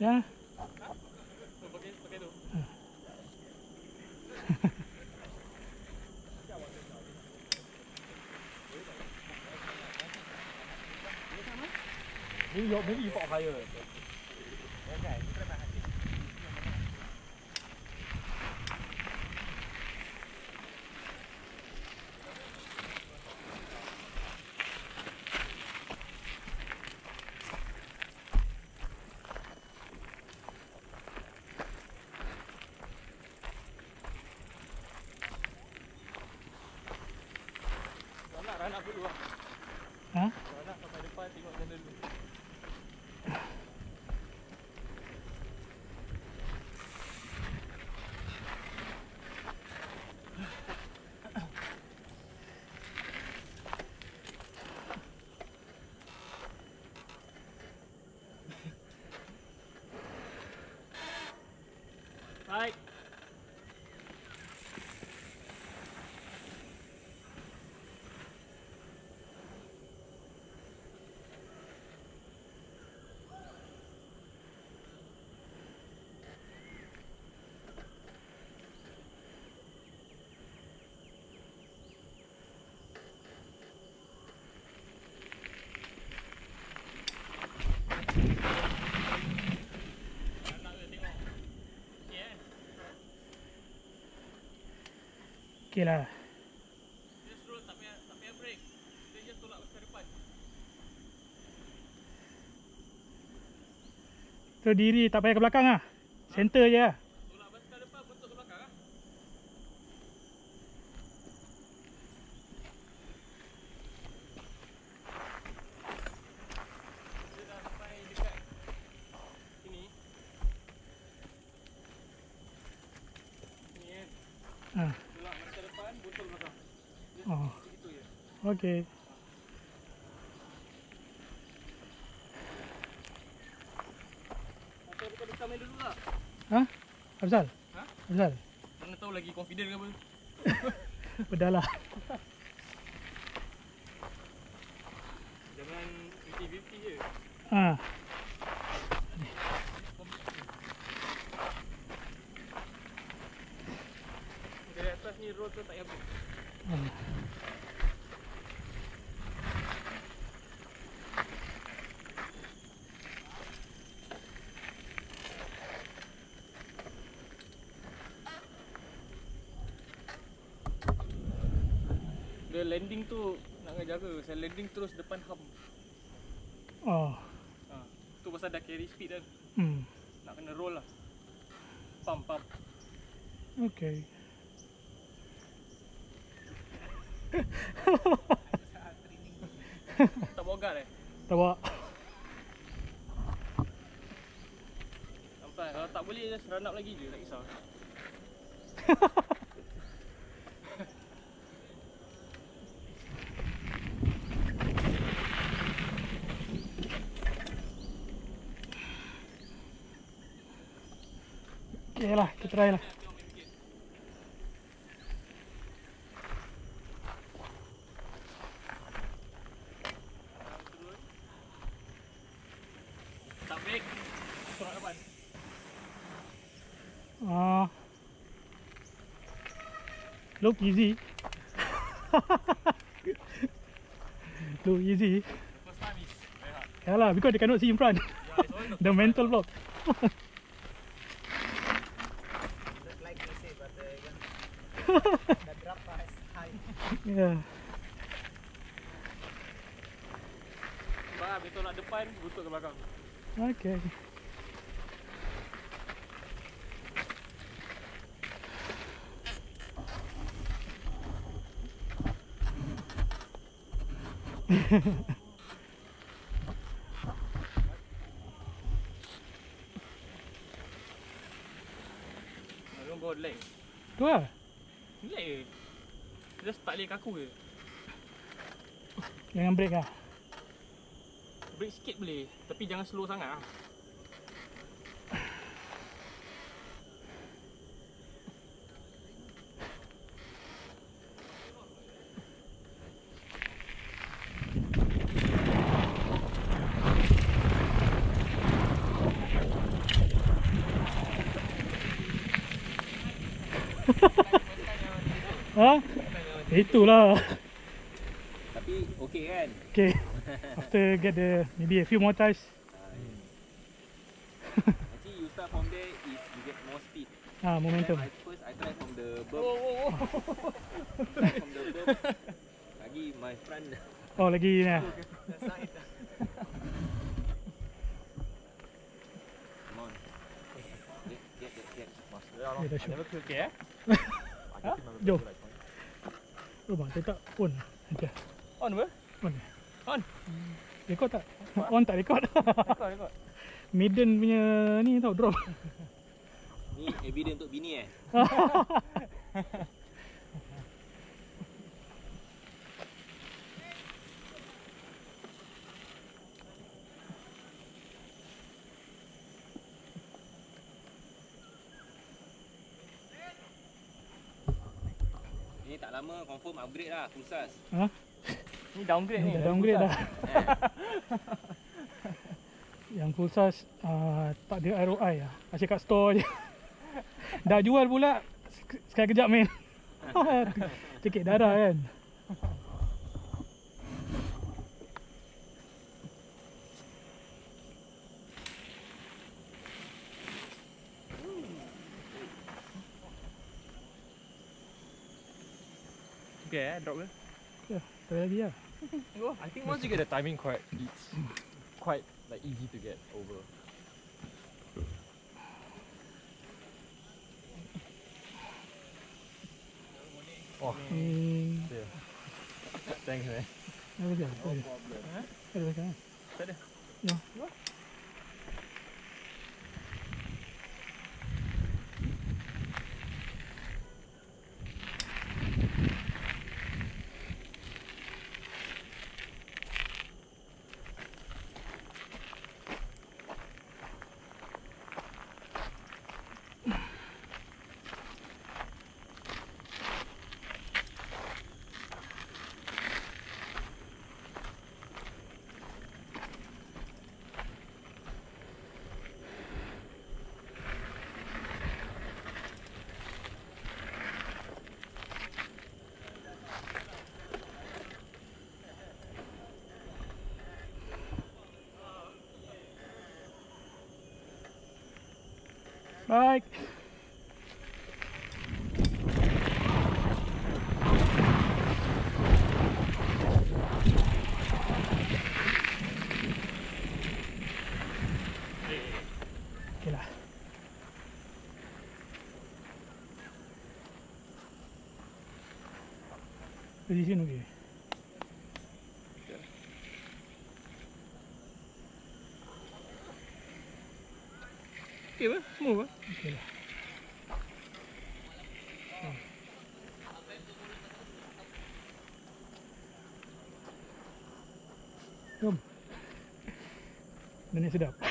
Ya. Pakai pakai tu. New York maybe you got higher. Tak nak run up dulu lah. Ha? Run up sampai depan tengok sana dulu. Baik. Nak ke tengok? Okey eh. Okey lah. Just roll tak payah tak payah break. Dia just tolak ke depan. Tu diri tak payah ke belakang ah. Center je lah. Tolak basikal depan bentuk ke belakang ah. Dia dah sampai dekat sini. Ni kan. Ha. Tolak basikal depan, buntut belakang. Just Oh. Okey. Lah. Ha? Afzal? Ha? Afzal? Mana tahu lagi confident ke apa. Berdalah. Jangan 50-50 je. Ha. Dari atas ni roll tu tak payah break. Hmm. Dia landing tu nak kena jaga. Saya landing terus depan hum. Oh. Ha. Tu pasal dah carry speed kan. Hmm. Nak kena roll lah. Pump, pump. Okey. Tak bawa guard eh? Tak bawa. Nampak kalau tak boleh just run up lagi je. Tak kisah. Okey lah, kita try lah. Ah. Look easy. Look easy. Yeah lah, because they cannot see in front. Yeah, the mental block. Just like they say, but uh, when the drop is high. Yeah. Bah, dia tolak depan, buntut ke belakang. Okay. Don't go leg. Lah. Relax je Kita start lane kaku je Jangan break lah. Break sikit boleh Tapi jangan slow sangat lah. Ha ha ha. Itulah. Tapi okey kan? Okay. After get the maybe a few more tries. Actually you start from there is you get more speed. Ah, momentum. Then I first I try from the berm. Try from the berm. Lagi my front. Oh, lagi ni. ah. Come on. Get get get get. Dia dah shoot. Okay eh? Jom. Rumah dia tak on. Ah. On apa? On. On. Rekod tak? On tak rekod. Rekod rekod. Maiden punya ni tau drop. Ni evidence untuk bini eh. tak lama confirm upgrade lah full sas. Ha? Ni downgrade ni. Dah downgrade dah. Yang full size uh, tak ada ROI lah. Asyik kat store je. dah jual pula sek- sekali kejap main. Cekik darah kan. Okay eh, drop ke? Try lagi lah. I think once you get the timing correct, it's quite like easy to get over. Hmm. Thanks man. Apa dia? Apa dia? Ada belakang. Tak ada. Ya. Baik. Okay lah. Okay apa? Semua apa? Okay lah. Jom. Ni sedap.